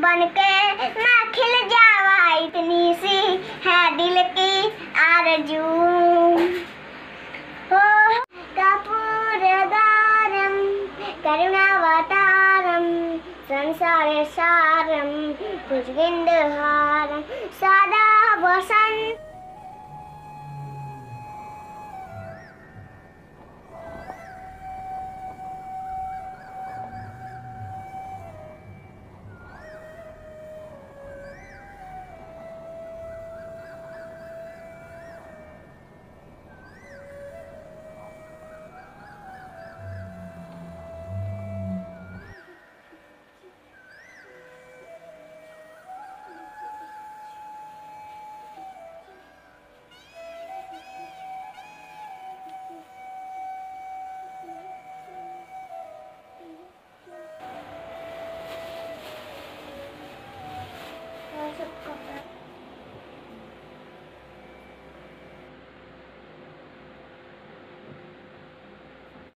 बन के मैं खिल जावा, इतनी सी है दिल की आरज़ू। ओ कपूरदारम करुणावतारम संसार सारम subscribe.